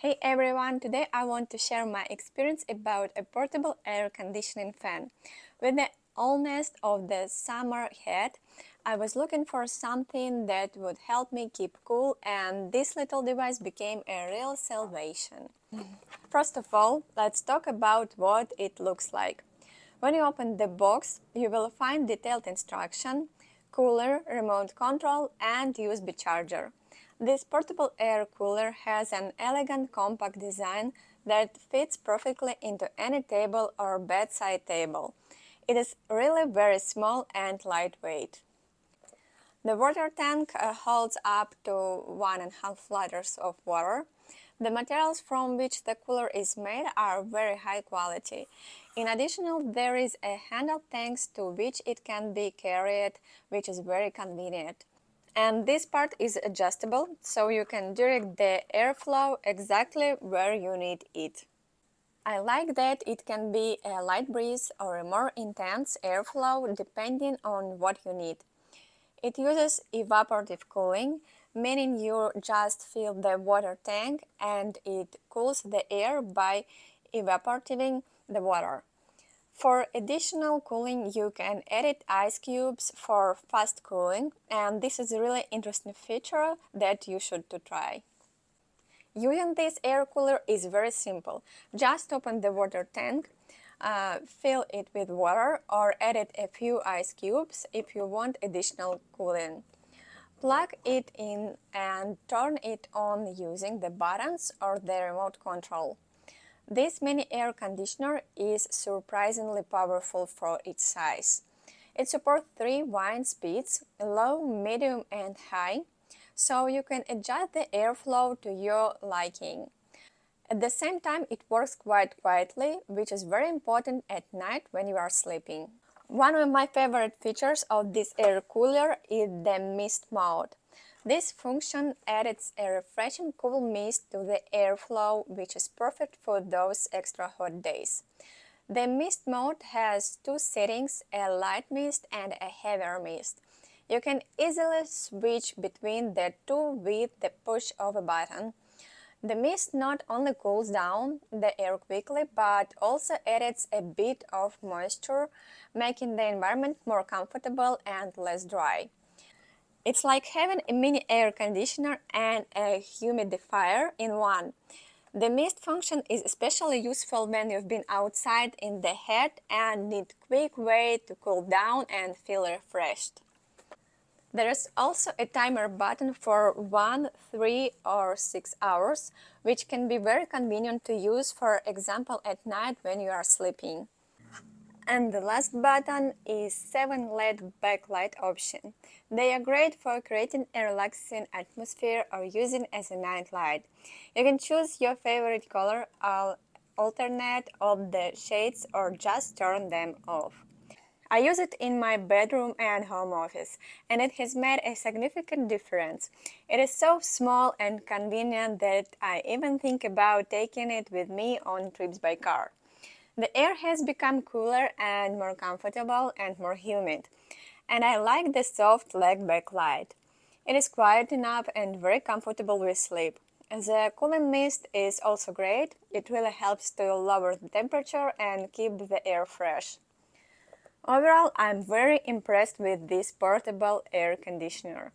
Hey everyone, today I want to share my experience about a portable air conditioning fan. With the illness of the summer head, I was looking for something that would help me keep cool and this little device became a real salvation. First of all, let's talk about what it looks like. When you open the box, you will find detailed instruction, cooler, remote control and USB charger. This portable air cooler has an elegant compact design that fits perfectly into any table or bedside table. It is really very small and lightweight. The water tank uh, holds up to one and a half liters of water. The materials from which the cooler is made are very high quality. In addition, there is a handle thanks to which it can be carried, which is very convenient and this part is adjustable so you can direct the airflow exactly where you need it. I like that it can be a light breeze or a more intense airflow depending on what you need. It uses evaporative cooling, meaning you just fill the water tank and it cools the air by evaporating the water. For additional cooling, you can edit ice cubes for fast cooling, and this is a really interesting feature that you should to try. Using this air cooler is very simple. Just open the water tank, uh, fill it with water or edit a few ice cubes if you want additional cooling. Plug it in and turn it on using the buttons or the remote control. This mini air conditioner is surprisingly powerful for its size. It supports three wind speeds, low, medium and high, so you can adjust the airflow to your liking. At the same time, it works quite quietly, which is very important at night when you are sleeping. One of my favorite features of this air cooler is the mist mode. This function adds a refreshing cool mist to the airflow, which is perfect for those extra hot days. The mist mode has two settings, a light mist and a heavier mist. You can easily switch between the two with the push of a button. The mist not only cools down the air quickly, but also adds a bit of moisture, making the environment more comfortable and less dry. It's like having a mini air conditioner and a humidifier in one. The mist function is especially useful when you've been outside in the heat and need quick way to cool down and feel refreshed. There is also a timer button for 1, 3 or 6 hours, which can be very convenient to use for example at night when you are sleeping. And the last button is 7 LED backlight option. They are great for creating a relaxing atmosphere or using as a night light. You can choose your favorite color, alternate of the shades or just turn them off. I use it in my bedroom and home office, and it has made a significant difference. It is so small and convenient that I even think about taking it with me on trips by car. The air has become cooler and more comfortable and more humid, and I like the soft LED back light. It is quiet enough and very comfortable with sleep. The cooling mist is also great, it really helps to lower the temperature and keep the air fresh. Overall, I'm very impressed with this portable air conditioner.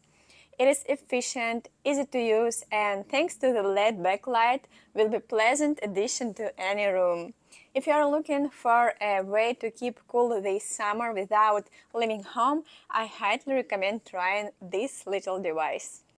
It is efficient, easy to use, and thanks to the LED backlight, will be pleasant addition to any room. If you are looking for a way to keep cool this summer without leaving home, I highly recommend trying this little device.